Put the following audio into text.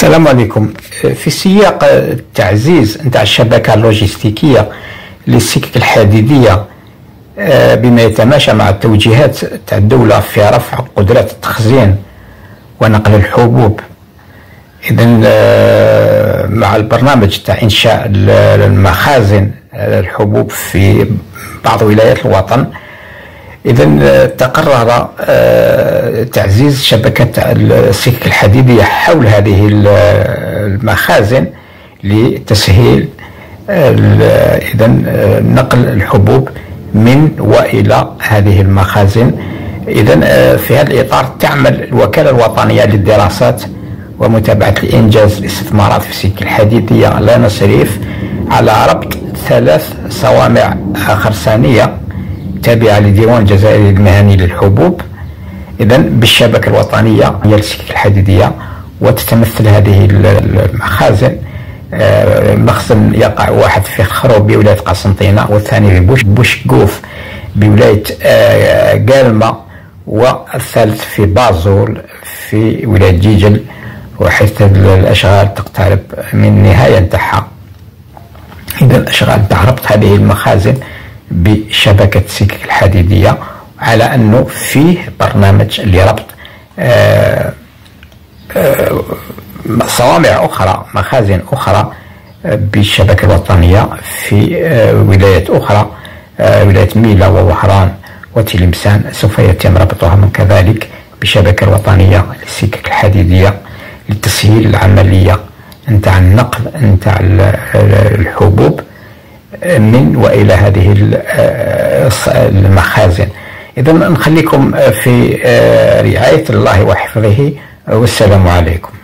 السلام عليكم. في سياق التعزيز نتاع الشبكة اللوجستيكية للسكك الحديدية آه، بما يتماشى مع التوجيهات تاع الدولة في رفع قدرات التخزين ونقل الحبوب. إذا آه، مع البرنامج تاع إنشاء المخازن الحبوب في بعض ولايات الوطن إذا آه، تقرر آه، تعزيز شبكة السكك الحديدية حول هذه المخازن لتسهيل إذا آه، نقل الحبوب من وإلى هذه المخازن. إذا في هذا الإطار تعمل الوكالة الوطنية للدراسات ومتابعة الإنجاز الاستثمارات في السكك الحديدية. لا نصريف على ربط ثلاث صوامع خرسانية تابعة لديوان الجزائري المهني للحبوب. إذا بالشبكة الوطنية هي السكك الحديدية وتتمثل هذه المخازن. آه، مخزن يقع واحد في خروب بولاية قسنطينة والثاني في بوش بوشكوف بولاية آه، قالمة والثالث في بازول في ولاية جيجل. وحيث الأشغال تقترب من النهاية نتاعها إذا الأشغال نتاع ربط هذه المخازن بشبكة السكك الحديدية على أنه فيه برنامج لربط آه، آه، صوامع أخرى مخازن أخرى بالشبكة الوطنية في آه، ولايات أخرى ولاية ميلا ووهران وتلمسان سوف يتم ربطها من كذلك بالشبكة الوطنية للسكك الحديدية لتسهيل العملية نتاع النقل نتاع الحبوب. من وإلى هذه المخازن. اذا نخليكم في آه، رعاية الله وحفظه والسلام عليكم.